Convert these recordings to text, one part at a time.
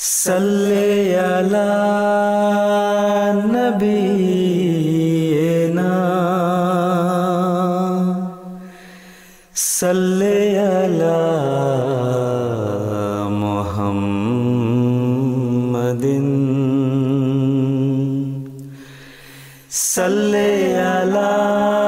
Salli ala nabiyyina Salli ala muhammadin Salli ala nabiyyina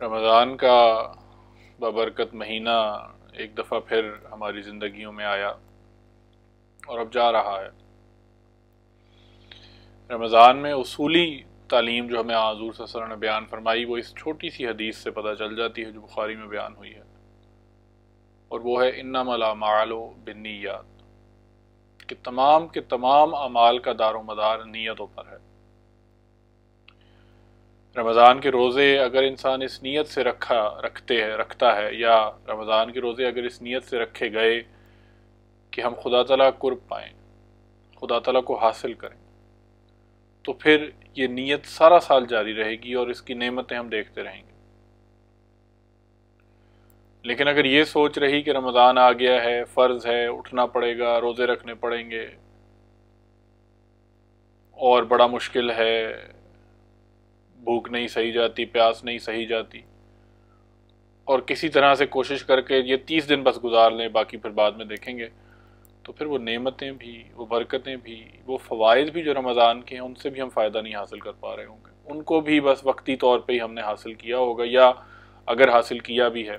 Ramzan का बबरकत महीना एक दफ़ा फिर हमारी ज़िंदगियों में आया और अब जा रहा है। रमज़ान में उसूली तालीम जो हमें आजूर ससर ने बयान फरमाई, वो इस छोटी सी हदीस से पता चल जाती है जो बुखारी में बयान हुई है। और वो है इन्नमलामालो बिन्नीयात कि तमाम के तमाम अमाल का दारो मदार नीयतों पर है। रमज़ान के रोज़े अगर इंसान इस नीयत से रखा, रखते हैं, रखता है, या रमज़ान के रोज़े अगर इस नीयत से रखे गए कि हम खुदा तला कुर्ब पाएँ, खुदा तला को हासिल करें तो फिर ये नीयत सारा साल जारी रहेगी और इसकी नेमतें हम देखते रहेंगे। लेकिन अगर ये सोच रही कि रमज़ान आ गया है, फ़र्ज़ है, उठना पड़ेगा, रोज़े रखने पड़ेंगे, और बड़ा मुश्किल है भूख नहीं सही जाती, प्यास नहीं सही जाती। और किसी तरह से कोशिश करके ये तीस दिन बस गुजार लें, बाकी फिर बाद में देखेंगे। तो फिर वो नेमतें भी, वो बरकतें भी, वो फ़वाद भी जो रमज़ान के हैं, उनसे भी हम फ़ायदा नहीं हासिल कर पा रहे होंगे। उनको भी बस वक्ती तौर पे ही हमने हासिल किया होगा, या अगर हासिल किया भी है।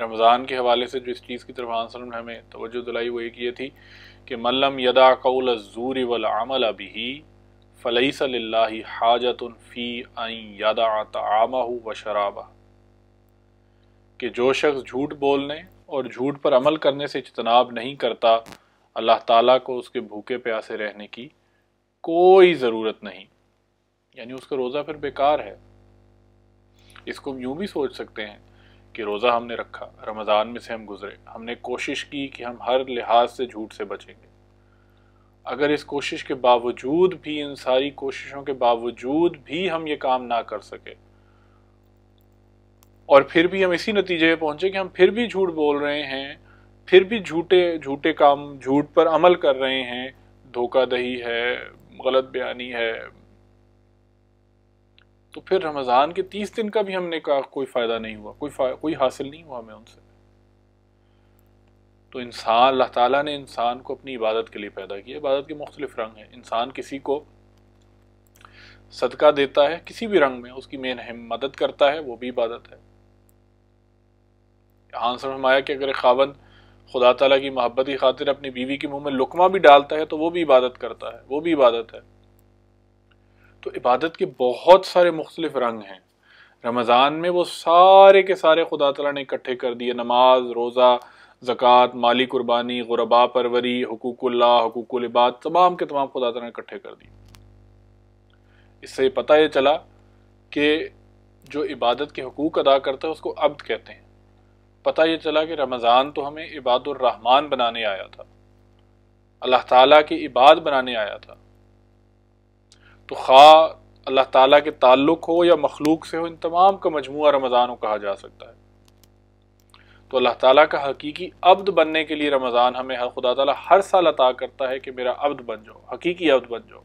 रमज़ान के हवाले से जो इस चीज़ की तरफ़ आंसर हमें तवज्जो दिलाई, वो एक ये थी कि मल्लम यदा कौल ज़ूर वल अमल बिही फ़लईस लिल्लाहि हाजतुन फ़ी अन यदा तामाहु व शराबा कि जो शख्स झूठ बोलने और झूठ पर अमल करने से इजतनाब नहीं करता, अल्लाह ताला को उसके भूखे प्यासे रहने की कोई ज़रूरत नहीं। यानी उसका रोज़ा फिर बेकार है। इसको हम यूँ भी सोच सकते हैं कि रोज़ा हमने रखा, रमज़ान में से हम गुज़रे, हमने कोशिश की कि हम हर लिहाज से झूठ से बचेंगे। अगर इस कोशिश के बावजूद भी, इन सारी कोशिशों के बावजूद भी हम ये काम ना कर सके, और फिर भी हम इसी नतीजे पे पहुँचे कि हम फिर भी झूठ बोल रहे हैं, फिर भी झूठे झूठे काम, झूठ पर अमल कर रहे हैं धोखादही है, गलत बयानी है तो फिर रमज़ान के तीस दिन का भी हमने कहा कोई फ़ायदा नहीं हुआ, कोई कोई हासिल नहीं हुआ हमें उनसे। तो इंसान, अल्लाह ताला ने इंसान को अपनी इबादत के लिए पैदा किया। इबादत के मुख्तलिफ़ रंग हैं। इंसान किसी को सदका देता है, किसी भी रंग में। उसकी मेन मदद करता है, वो भी इबादत है। आंसर फरमाया कि अगर खावन खुदा ताला की मोहब्बत की खातिर अपनी बीवी के मुँह में लुकमा भी डालता है तो वो भी इबादत करता है, वो भी इबादत है। तो इबादत के बहुत सारे मुख्तलिफ़ रंग हैं। रमज़ान में वो सारे के सारे खुदा तला ने इकट्ठे कर दिए। नमाज़, रोज़ा ज़क़़त, माली कुर्बानी, गुरबा परवरी, हकूक़ुल्ला हकूक़ुल-इबाद तमाम के तमाम खुदा तला ने इकट्ठे कर दिए। इससे पता ये चला कि जो इबादत के हकूक़ अदा करता है, उसको अब्द कहते हैं। पता ये चला कि रमज़ान तो हमें इबादुर्रहमान बनाने आया था। अल्लाह ताला की इबाद बनाने आया था। तो खा, अल्लाह ताला के ताल्लुक हो या मखलूक से हो, इन तमाम का मजमू रमज़ान कहा जा सकता है। तो अल्लाह ताला का हकीकी अब्द बनने के लिए रमज़ान हमें खुदा ताला हर साल अता करता है कि मेरा अब्द बन जाओ, हकीकी अब्द बन जाओ।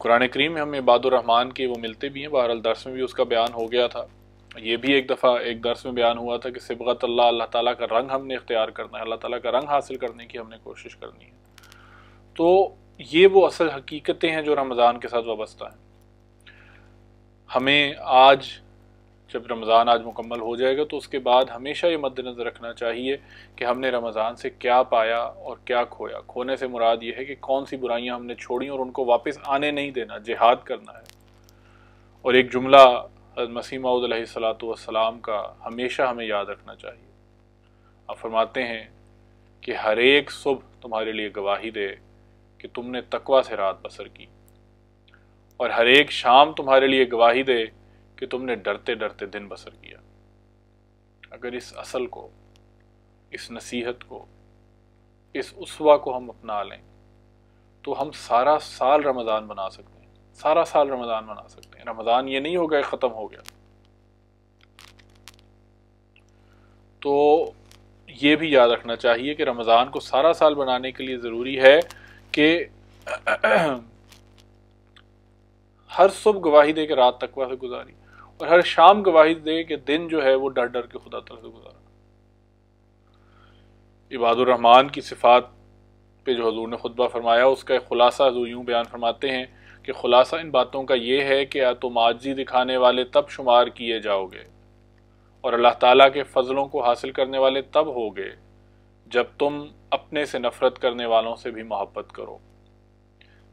कुरान करीम में हमें इबादुररहमान के वो मिलते भी हैं बहरल दर्स में भी उसका बयान हो गया था। ये भी एक दफ़ा, एक दर्स में बयान हुआ था कि सिबगत अल्लाह अल्लाह ताला का रंग हमने इख्तियार करना है, अल्लाह ताला का रंग हासिल करने की हमने कोशिश करनी है। तो ये वो असल हकीकतें हैं जो रमज़ान के साथ वाबस्ता हैं। हमें आज जब रमज़ान आज मुकम्मल हो जाएगा तो उसके बाद हमेशा ये मद्दनज़र रखना चाहिए कि हमने रमज़ान से क्या पाया और क्या खोया। खोने से मुराद ये है कि कौन सी बुराइयाँ हमने छोड़ी और उनको वापस आने नहीं देना, जिहाद करना है। और एक जुमला मसीह सलाम का हमेशा हमें याद रखना चाहिए। आप फरमाते हैं कि हर एक सुबह तुम्हारे लिए गवाही दे कि तुमने तकवा से रात बसर की। और हर एक शाम तुम्हारे लिए गवाही दे कि तुमने डरते डरते दिन बसर किया। अगर इस असल को, इस नसीहत को, इस उसवा को हम अपना लें तो हम सारा साल रमज़ान बना सकते हैं। सारा साल रमज़ान बना सकते हैं। रमज़ान ये नहीं होगा ख़त्म हो गया। तो ये भी याद रखना चाहिए कि रमज़ान को सारा साल बनाने के लिए ज़रूरी है कि हर सुबह गवाही दे के रात तकवा से गुजारी और हर शाम गवाही दे कि दिन जो है वो डर डर के खुदा तला से गुजारा। इबादुररहमान की सिफात पे जो हजूर ने खुतबा फरमाया, उसका एक खुलासा जो यूँ बयान फरमाते हैं कि खुलासा इन बातों का ये है कि तुम आजी दिखाने वाले तब शुमार किए जाओगे और अल्लाह ताला के फजलों को हासिल करने वाले तब होगे जब तुम अपने से नफ़रत करने वालों से भी मोहब्बत करो।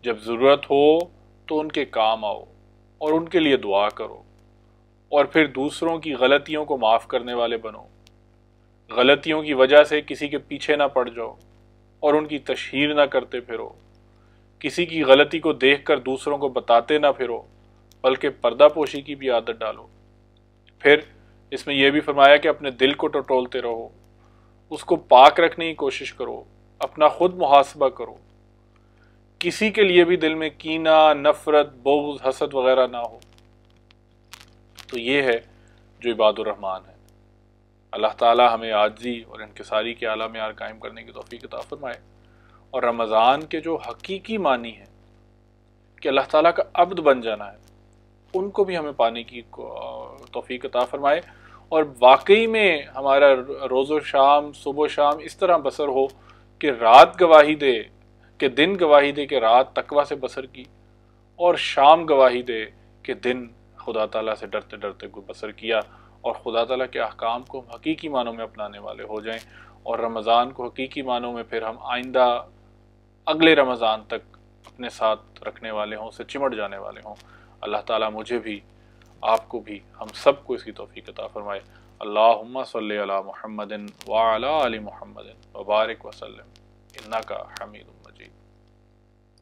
जब ज़रूरत हो तो उनके काम आओ और उनके लिए दुआ करो। और फिर दूसरों की गलतियों को माफ़ करने वाले बनो। गलतियों की वजह से किसी के पीछे ना पड़ जाओ और उनकी तशहीर ना करते फिरो। किसी की गलती को देखकर दूसरों को बताते ना फिरो, बल्कि पर्दा पोशी की भी आदत डालो। फिर इसमें यह भी फरमाया कि अपने दिल को टटोलते रहो, उसको पाक रखने की कोशिश करो, अपना खुद मुहासबा करो। किसी के लिए भी दिल में कीना, नफरत, बोझ, हसद वगैरह ना हो। तो ये है जो इबादुररहमान है। अल्लाह ताला हमें आजी और इनकसारी के आला में कायम करने की तोफ़ी कता फरमाए और रमज़ान के जो हकीकी मानी है कि अल्लाह ताला का अब्द बन जाना है, उनको भी हमें पाने की तोफ़ी कता फरमाए और वाकई में हमारा रोज़ो शाम, सुबह शाम इस तरह बसर हो कि रात गवाही दे, कि दिन गवाही दे कि रात तकवा से बसर की और शाम गवाही दे कि दिन खुदा ताला से डरते डरते बसर किया और खुदा ताला के अहकाम को हम हकीकी मानों में अपनाने वाले हो जाएँ और रमज़ान को हकीकी मानों में फिर हम आइंदा अगले रमज़ान तक अपने साथ रखने वाले हों से चिमट जाने वाले हों। अल्लाह ताला मुझे भी, आपको भी, हम सबको इसकी तोफ़ी अता फ़रमाए। अल्लाहुम्मा सल्ली अला मुहम्मदिन व अला आलि मुहम्मदिन। वबारक वसल्लम इन्नका हमीदुम।